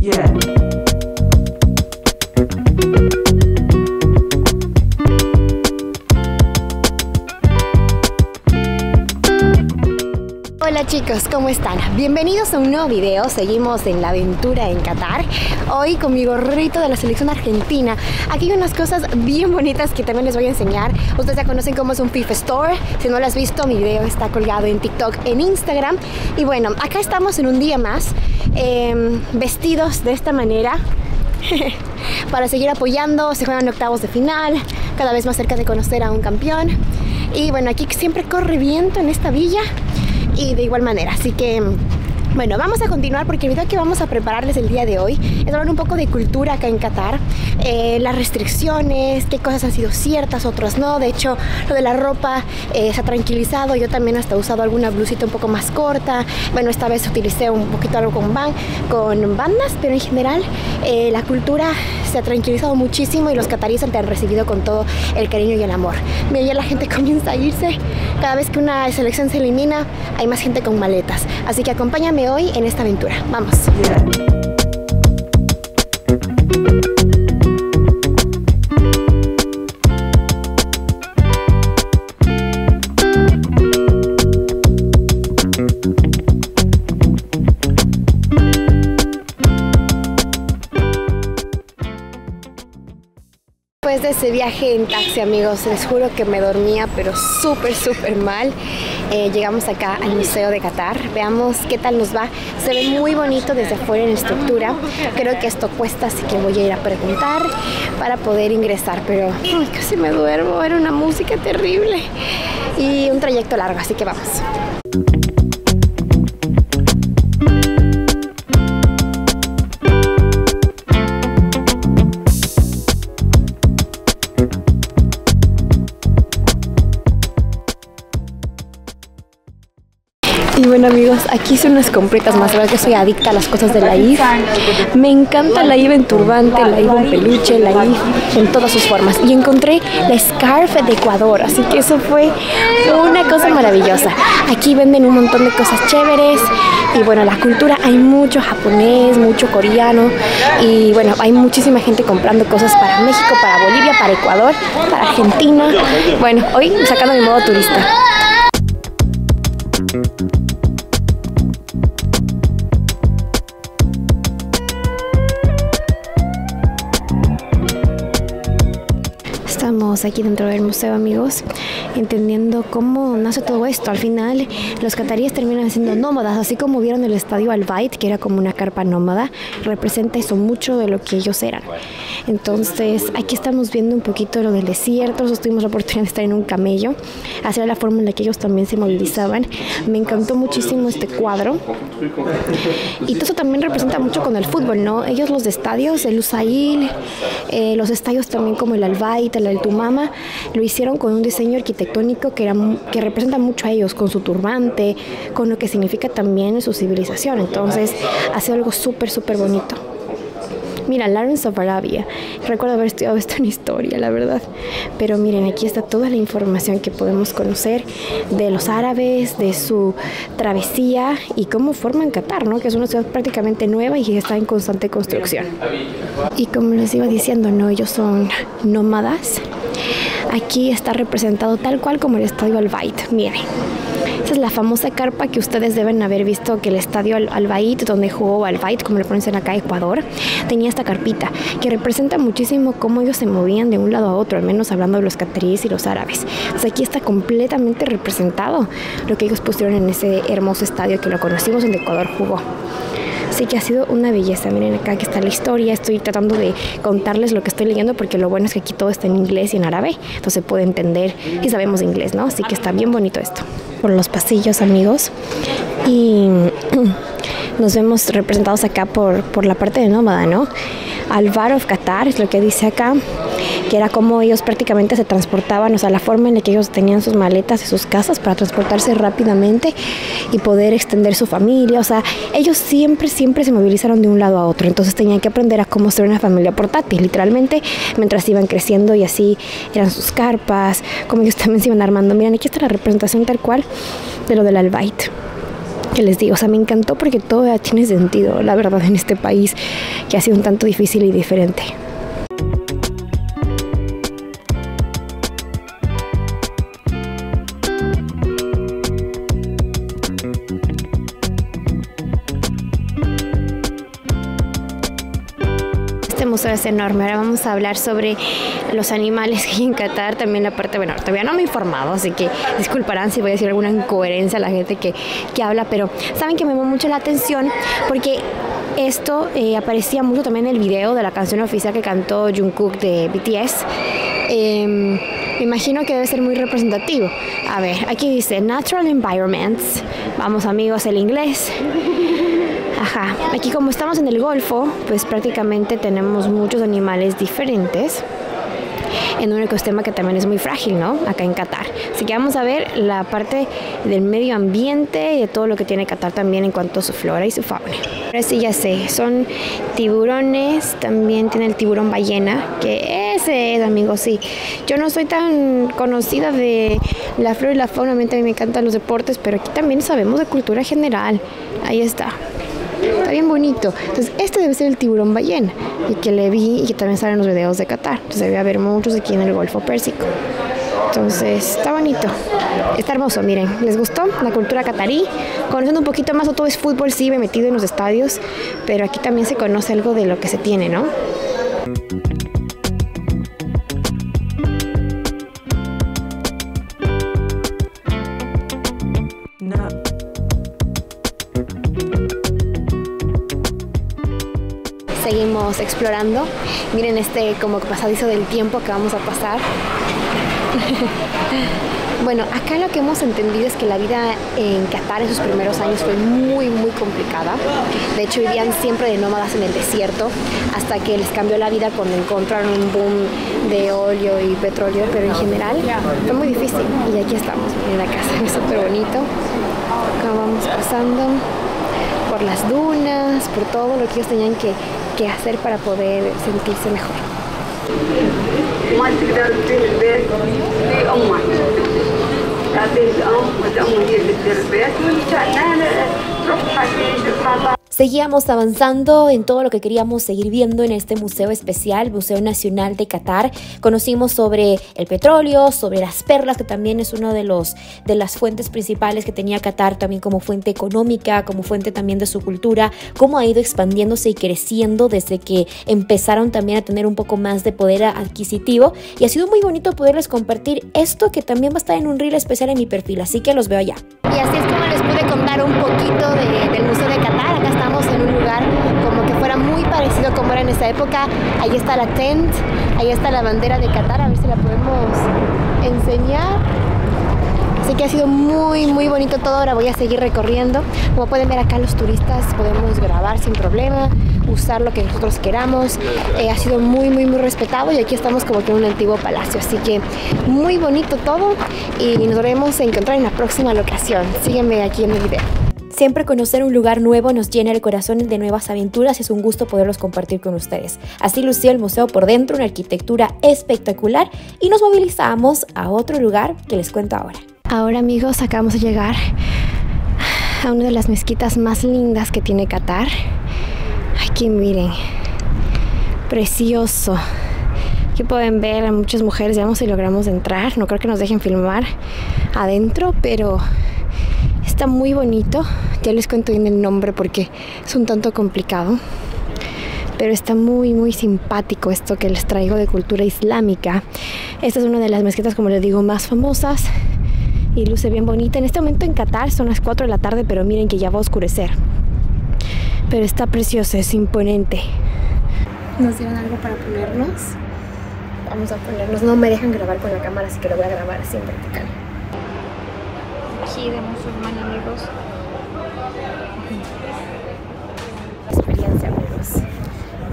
Yeah. Hola chicos, ¿cómo están? Bienvenidos a un nuevo video, seguimos en la aventura en Qatar. Hoy con mi gorrito de la selección argentina. Aquí hay unas cosas bien bonitas que también les voy a enseñar. Ustedes ya conocen cómo es un FIFA Store. Si no lo has visto, mi video está colgado en TikTok, en Instagram. Y bueno, acá estamos en un día más em, Vestidos de esta manera Para seguir apoyando, se juegan octavos de final Cada vez más cerca de conocer a un campeón. Y bueno, aquí siempre corre viento en esta villa y de igual manera. Así que bueno, vamos a continuar porque el video que vamos a prepararles el día de hoy es hablar un poco de cultura acá en Qatar, eh, las restricciones, qué cosas han sido ciertas, otras no. De hecho, lo de la ropa eh, se ha tranquilizado. Yo también hasta he usado alguna blusita un poco más corta. Bueno, esta vez utilicé un poquito algo con, bandas, pero en general eh, la cultura se ha tranquilizado muchísimo y los cataríes te han recibido con todo el cariño y el amor. Mira, ya la gente comienza a irse. Cada vez que una selección se elimina, hay más gente con maletas. Así que acompáñame hoy en esta aventura. Vamos. Viaje en taxi, amigos, les juro que me dormía, pero súper, súper mal. Eh, llegamos acá al Museo de Qatar. Veamos qué tal nos va. Se ve muy bonito desde afuera en estructura. Creo que esto cuesta, así que voy a ir a preguntar para poder ingresar. Pero casi me duermo, era una música terrible y un trayecto largo, así que vamos. Y bueno amigos, aquí hice unas compritas más, verdad que soy adicta a las cosas de la IF. Me encanta la IF en turbante, la IF en peluche, la IF en todas sus formas. Y encontré la Scarf de Ecuador, así que eso fue una cosa maravillosa. Aquí venden un montón de cosas chéveres y bueno, la cultura, hay mucho japonés, mucho coreano y bueno, hay muchísima gente comprando cosas para México, para Bolivia, para Ecuador, para Argentina. Bueno, hoy sacando mi modo turista. Thank you. Estamos aquí dentro del museo, amigos, entendiendo cómo nace todo esto. Al final, los cataríes terminan siendo nómadas, así como vieron el estadio Al Bayt, que era como una carpa nómada, representa eso mucho de lo que ellos eran. Entonces, aquí estamos viendo un poquito lo del desierto. Nosotros tuvimos la oportunidad de estar en un camello, hacer la forma en la que ellos también se movilizaban. Me encantó muchísimo este cuadro. Y todo eso también representa mucho con el fútbol, ¿no? Ellos, los de estadios, el Usail, eh, los estadios también como el Al Bayt, el Al Lo hicieron con un diseño arquitectónico que, era, que representa mucho a ellos, con su turbante, con lo que significa también su civilización. Entonces, ha sido algo súper, súper bonito. Mira, Lawrence of Arabia. Recuerdo haber estudiado esto en historia, la verdad. Pero miren, aquí está toda la información que podemos conocer de los árabes, de su travesía y cómo forman Qatar, ¿no? Que es una ciudad prácticamente nueva y que está en constante construcción. Y como les iba diciendo, ¿no? Ellos son nómadas. Aquí está representado tal cual como el estadio Al Bayt. Miren es la famosa carpa que ustedes deben haber visto que el estadio Al, Al donde jugó Al como le pronuncian acá Ecuador, tenía esta carpita que representa muchísimo cómo ellos se movían de un lado a otro, al menos hablando de los cataríes y los árabes. Entonces aquí está completamente representado lo que ellos pusieron en ese hermoso estadio que lo conocimos donde Ecuador jugó. Así que ha sido una belleza. Miren acá que está la historia. Estoy tratando de contarles lo que estoy leyendo porque lo bueno es que aquí todo está en inglés y en árabe. Entonces se puede entender y sabemos inglés, ¿no? Así que está bien bonito esto. Por los pasillos, amigos. Y nos vemos representados acá por, por la parte de nómada, ¿no? Alvar of Qatar es lo que dice acá que era como ellos prácticamente se transportaban, o sea, la forma en la que ellos tenían sus maletas y sus casas para transportarse rápidamente y poder extender su familia, o sea, ellos siempre, siempre se movilizaron de un lado a otro, entonces tenían que aprender a cómo ser una familia portátil, literalmente, mientras iban creciendo y así eran sus carpas, como ellos también se iban armando. Miren, aquí está la representación tal cual de lo del Albait. que les digo, o sea, me encantó porque todo tiene sentido, la verdad, en este país que ha sido un tanto difícil y diferente. Es enorme. Ahora vamos a hablar sobre los animales que hay en Qatar. También la parte, bueno, todavía no me he informado, así que disculparán si voy a decir alguna incoherencia a la gente que, que habla, pero saben que me llamó mucho la atención porque esto eh, aparecía mucho también en el video de la canción oficial que cantó Jungkook de BTS. Em, me imagino que debe ser muy representativo. A ver, aquí dice Natural Environments. Vamos amigos, el inglés. Aquí como estamos en el Golfo, pues prácticamente tenemos muchos animales diferentes en un ecosistema que también es muy frágil, ¿no? Acá en Qatar. Así que vamos a ver la parte del medio ambiente y de todo lo que tiene Qatar también en cuanto a su flora y su fauna. Ahora sí ya sé, son tiburones, también tiene el tiburón ballena, que ese es, amigos, sí. Yo no soy tan conocida de la flora y la fauna, a mí me encantan los deportes, pero aquí también sabemos de cultura general. Ahí está. Está bien bonito. Entonces, este debe ser el tiburón ballena y que le vi y que también sale en los videos de Qatar. Entonces, debe haber muchos aquí en el Golfo Pérsico. Entonces, está bonito. Está hermoso, miren. ¿Les gustó la cultura catarí? Conociendo un poquito más, o todo es fútbol, sí, me metido en los estadios, pero aquí también se conoce algo de lo que se tiene, ¿no? Seguimos explorando. Miren este como pasadizo del tiempo que vamos a pasar. bueno, acá lo que hemos entendido es que la vida en Qatar en sus primeros años fue muy, muy complicada. De hecho, vivían siempre de nómadas en el desierto hasta que les cambió la vida cuando encontraron un boom de óleo y petróleo, pero en general fue muy difícil. Y aquí estamos, en la casa, es súper bonito. Acá vamos pasando por las dunas, por todo lo que ellos tenían que qué hacer para poder sentirse mejor. Seguíamos avanzando en todo lo que queríamos seguir viendo en este museo especial, Museo Nacional de Qatar. Conocimos sobre el petróleo, sobre las perlas, que también es una de, los, de las fuentes principales que tenía Qatar también como fuente económica, como fuente también de su cultura, cómo ha ido expandiéndose y creciendo desde que empezaron también a tener un poco más de poder adquisitivo. Y ha sido muy bonito poderles compartir esto que también va a estar en un reel especial en mi perfil, así que los veo allá. Y así es como les pude contar un poquito del Museo de Qatar. Acá estamos en un lugar como que fuera muy parecido como era en esa época. Ahí está la tent, ahí está la bandera de Qatar, a ver si la podemos enseñar. Así que ha sido muy muy bonito todo, ahora voy a seguir recorriendo. Como pueden ver acá los turistas podemos grabar sin problema, usar lo que nosotros queramos. Eh, ha sido muy muy muy respetado y aquí estamos como que en un antiguo palacio. Así que muy bonito todo y nos veremos a encontrar en la próxima locación. Sígueme aquí en el video. Siempre conocer un lugar nuevo nos llena el corazón de nuevas aventuras y es un gusto poderlos compartir con ustedes. Así lució el museo por dentro, una arquitectura espectacular y nos movilizamos a otro lugar que les cuento ahora. Ahora amigos, acabamos de llegar a una de las mezquitas más lindas que tiene Qatar. Aquí miren, precioso. Aquí pueden ver a muchas mujeres, veamos si logramos entrar. No creo que nos dejen filmar adentro, pero Está muy bonito, ya les cuento bien el nombre porque es un tanto complicado, pero está muy muy simpático esto que les traigo de cultura islámica. Esta es una de las mezquitas, como les digo, más famosas y luce bien bonita. En este momento en Qatar son las 4 de la tarde, pero miren que ya va a oscurecer. Pero está preciosa, es imponente. ¿Nos dieron algo para ponernos? Vamos a ponernos. No me dejan grabar con la cámara, así que lo voy a grabar así en vertical de musulmán, amigos. Experiencia, amigos.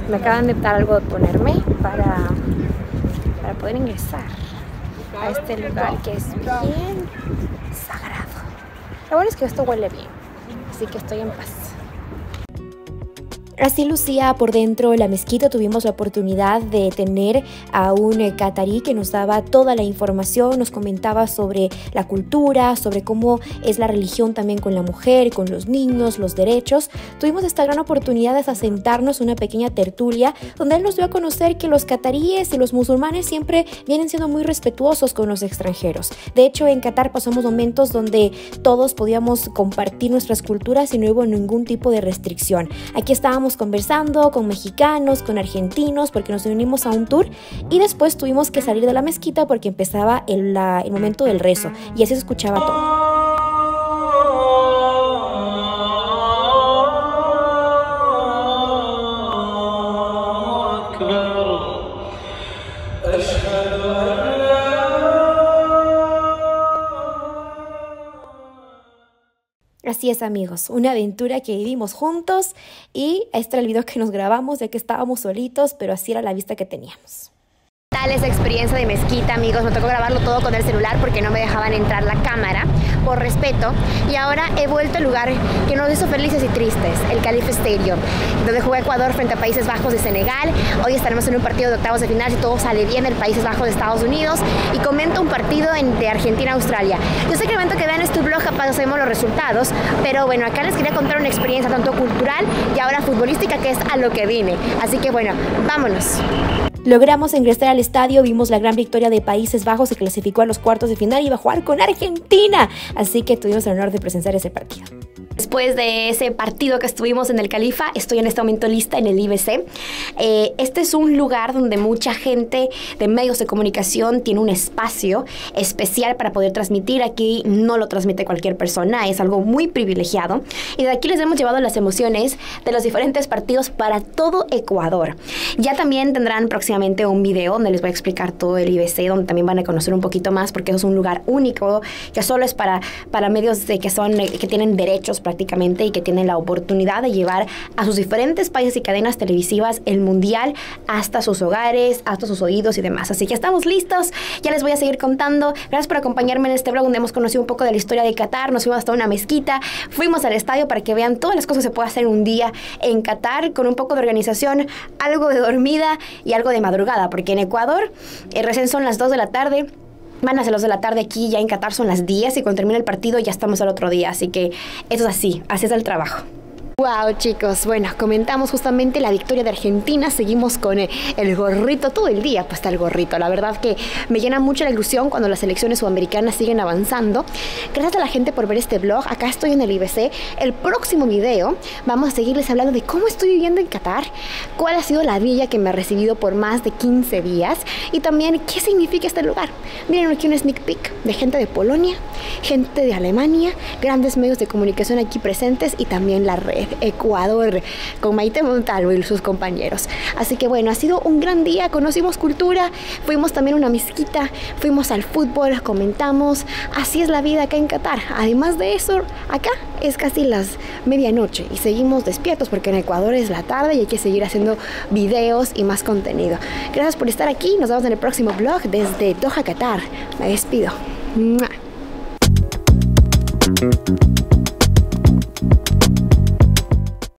Me acaban de dar algo de ponerme para, para poder ingresar a este lugar que es bien sagrado. Lo bueno es que esto huele bien, así que estoy en paz. Así lucía por dentro la mezquita. Tuvimos la oportunidad de tener a un eh, catarí que nos daba toda la información, nos comentaba sobre la cultura, sobre cómo es la religión también con la mujer, con los niños, los derechos. Tuvimos esta gran oportunidad de sentarnos una pequeña tertulia donde él nos dio a conocer que los cataríes y los musulmanes siempre vienen siendo muy respetuosos con los extranjeros. De hecho, en Qatar pasamos momentos donde todos podíamos compartir nuestras culturas y no hubo ningún tipo de restricción. Aquí estábamos conversando con mexicanos, con argentinos, porque nos unimos a un tour y después tuvimos que salir de la mezquita porque empezaba el, el momento del rezo y así se escuchaba todo. Así es amigos, una aventura que vivimos juntos y este era el video que nos grabamos de que estábamos solitos, pero así era la vista que teníamos esa experiencia de mezquita, amigos? Me tocó grabarlo todo con el celular porque no me dejaban entrar la cámara por respeto. Y ahora he vuelto al lugar que nos hizo felices y tristes, el Califa Stadium, donde jugó Ecuador frente a Países Bajos de Senegal. Hoy estaremos en un partido de octavos de final si todo sale bien, el Países Bajos de Estados Unidos. Y comento un partido de Argentina-Australia. Yo sé que el momento que vean este blog capaz sabemos los resultados, pero bueno, acá les quería contar una experiencia tanto cultural y ahora futbolística que es a lo que vine. Así que bueno, vámonos. Logramos ingresar al estadio, vimos la gran victoria de Países Bajos, se clasificó a los cuartos de final y iba a jugar con Argentina. Así que tuvimos el honor de presenciar ese partido. Después de ese partido que estuvimos en el Califa, estoy en este momento lista en el IBC. Eh, este es un lugar donde mucha gente de medios de comunicación tiene un espacio especial para poder transmitir. Aquí no lo transmite cualquier persona, es algo muy privilegiado. Y de aquí les hemos llevado las emociones de los diferentes partidos para todo Ecuador. Ya también tendrán próximamente un video donde les voy a explicar todo el IBC, donde también van a conocer un poquito más, porque es un lugar único que solo es para, para medios de que, son, que tienen derechos prácticamente y que tienen la oportunidad de llevar a sus diferentes países y cadenas televisivas el mundial hasta sus hogares, hasta sus oídos y demás. Así que estamos listos, ya les voy a seguir contando. Gracias por acompañarme en este blog donde hemos conocido un poco de la historia de Qatar, nos fuimos hasta una mezquita, fuimos al estadio para que vean todas las cosas que se puede hacer un día en Qatar con un poco de organización, algo de dormida y algo de madrugada, porque en Ecuador eh, recién son las 2 de la tarde. Van a ser los de la tarde aquí, ya en Qatar son las 10 y cuando termina el partido ya estamos al otro día. Así que eso es así, así es el trabajo. Wow, chicos, bueno, comentamos justamente la victoria de Argentina, seguimos con eh, el, gorrito todo el día, pues está el gorrito. La verdad que me llena mucho la ilusión cuando las elecciones sudamericanas siguen avanzando. Gracias a la gente por ver este blog, acá estoy en el IBC. El próximo video vamos a seguirles hablando de cómo estoy viviendo en Qatar, cuál ha sido la villa que me ha recibido por más de 15 días y también qué significa este lugar. Miren aquí un sneak peek de gente de Polonia, gente de Alemania, grandes medios de comunicación aquí presentes y también la red. Ecuador con Maite Montalvo y sus compañeros. Así que bueno, ha sido un gran día, conocimos cultura, fuimos también a una mezquita, fuimos al fútbol, comentamos, así es la vida acá en Qatar. Además de eso, acá es casi las medianoche y seguimos despiertos porque en Ecuador es la tarde y hay que seguir haciendo videos y más contenido. Gracias por estar aquí, nos vemos en el próximo vlog desde Doha, Qatar. Me despido.